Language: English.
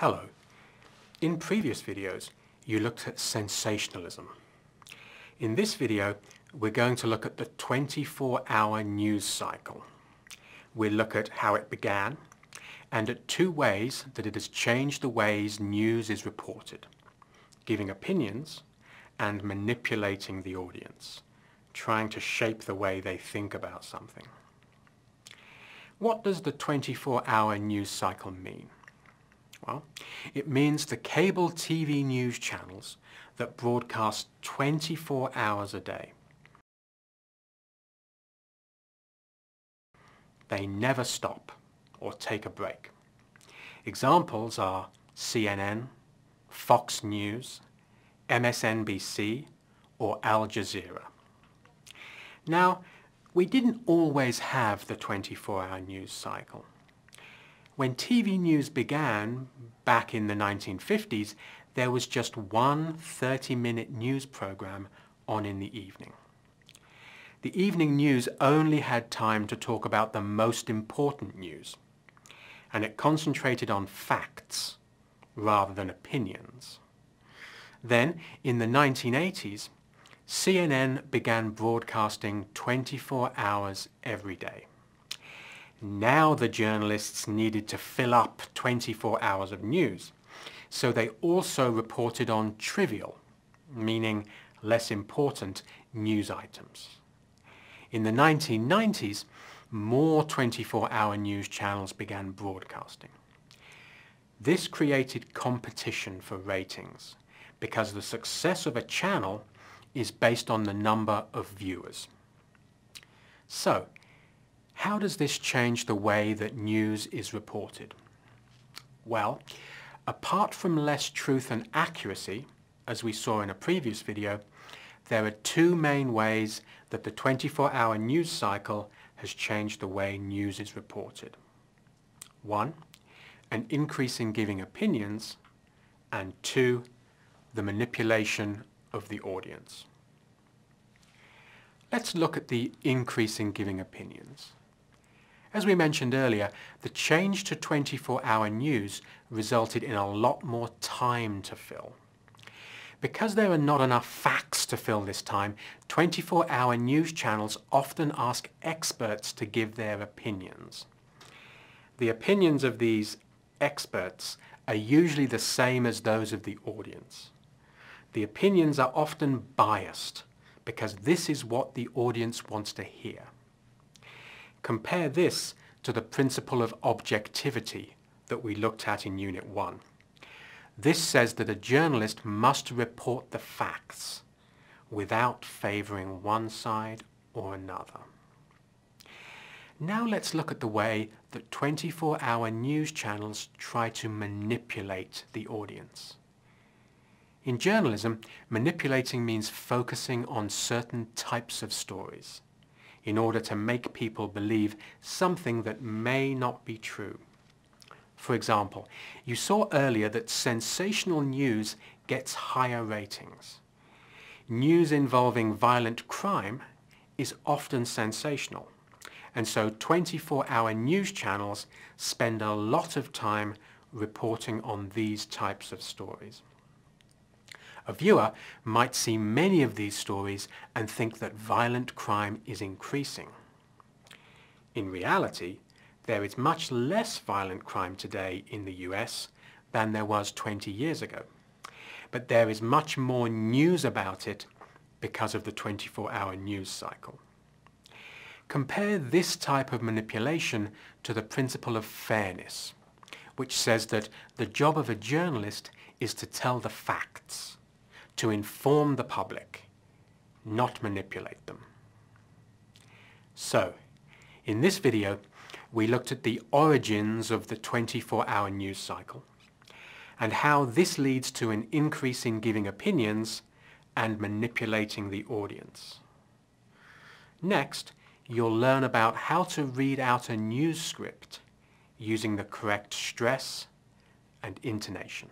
Hello. In previous videos, you looked at sensationalism. In this video, we're going to look at the 24-hour news cycle. We'll look at how it began and at two ways that it has changed the ways news is reported, giving opinions and manipulating the audience, trying to shape the way they think about something. What does the 24-hour news cycle mean? Well, it means the cable TV news channels that broadcast 24 hours a day. They never stop or take a break. Examples are CNN, Fox News, MSNBC or Al Jazeera. Now, we didn't always have the 24-hour news cycle. When TV news began back in the 1950s, there was just one 30-minute news program on in the evening. The evening news only had time to talk about the most important news, and it concentrated on facts rather than opinions. Then, in the 1980s, CNN began broadcasting 24 hours every day. Now the journalists needed to fill up 24 hours of news. So they also reported on trivial, meaning less important, news items. In the 1990s, more 24-hour news channels began broadcasting. This created competition for ratings because the success of a channel is based on the number of viewers. So, how does this change the way that news is reported? Well, apart from less truth and accuracy, as we saw in a previous video, there are two main ways that the 24-hour news cycle has changed the way news is reported. One, an increase in giving opinions, and two, the manipulation of the audience. Let's look at the increase in giving opinions. As we mentioned earlier, the change to 24-hour news resulted in a lot more time to fill. Because there are not enough facts to fill this time, 24-hour news channels often ask experts to give their opinions. The opinions of these experts are usually the same as those of the audience. The opinions are often biased because this is what the audience wants to hear. Compare this to the principle of objectivity that we looked at in Unit 1. This says that a journalist must report the facts without favouring one side or another. Now let's look at the way that 24-hour news channels try to manipulate the audience. In journalism, manipulating means focusing on certain types of stories in order to make people believe something that may not be true. For example, you saw earlier that sensational news gets higher ratings. News involving violent crime is often sensational, and so 24-hour news channels spend a lot of time reporting on these types of stories. A viewer might see many of these stories and think that violent crime is increasing. In reality, there is much less violent crime today in the US than there was 20 years ago. But there is much more news about it because of the 24-hour news cycle. Compare this type of manipulation to the principle of fairness, which says that the job of a journalist is to tell the facts to inform the public, not manipulate them. So, in this video, we looked at the origins of the 24-hour news cycle and how this leads to an increase in giving opinions and manipulating the audience. Next, you'll learn about how to read out a news script using the correct stress and intonation.